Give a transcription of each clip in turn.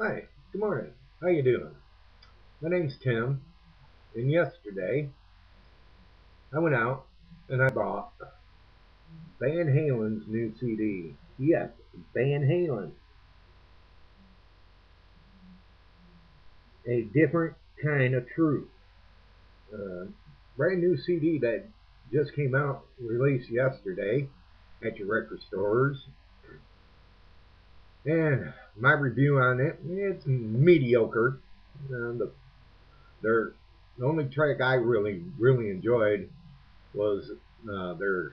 Hi, good morning. How you doing? My name's Tim, and yesterday I went out and I bought Van Halen's new CD. Yes, Van Halen. A different kind of truth. Uh, brand new CD that just came out, released yesterday at your record stores. And my review on it, it's mediocre. Uh, the, their, the only track I really, really enjoyed was uh, their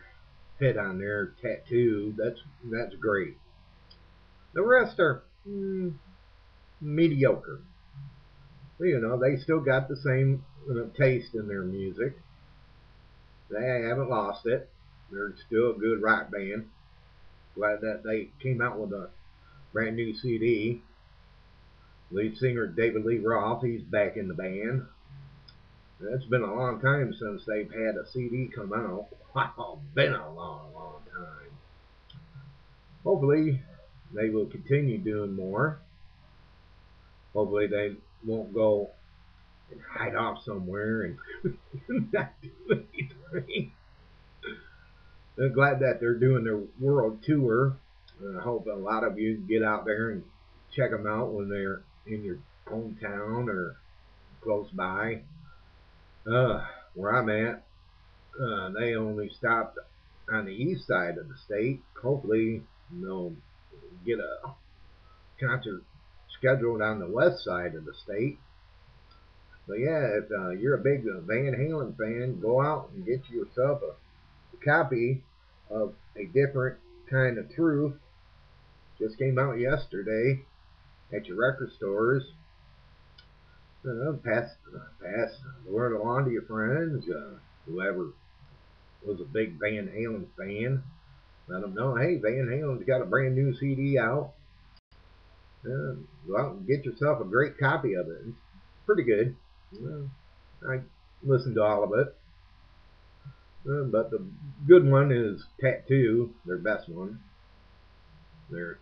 head on their tattoo. That's that's great. The rest are mm, mediocre. You know, they still got the same uh, taste in their music. They haven't lost it. They're still a good rock band. Glad that they came out with a brand new CD. Lead singer David Lee Roth, he's back in the band. It's been a long time since they've had a CD come out. Wow, been a long, long time. Hopefully, they will continue doing more. Hopefully, they won't go and hide off somewhere and not do anything. I'm glad that they're doing their world tour I hope a lot of you get out there and check them out when they're in your hometown or close by. Uh, where I'm at, uh, they only stopped on the east side of the state. Hopefully, they'll get a concert scheduled on the west side of the state. But yeah, if uh, you're a big Van Halen fan, go out and get yourself a, a copy of a different kind of truth just came out yesterday at your record stores. Uh, pass, pass the word along to your friends, uh, whoever was a big Van Halen fan. Let them know, hey, Van Halen's got a brand new CD out. Uh, go out and get yourself a great copy of it. It's pretty good. Uh, I listened to all of it. Uh, but the good one is Tattoo, their best one. Their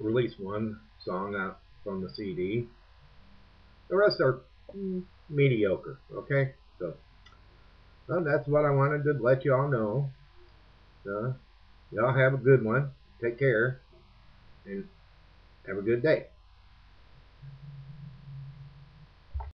release one song out from the CD. The rest are mm, mediocre. Okay, so well, that's what I wanted to let you all know. So, y'all have a good one. Take care, and have a good day.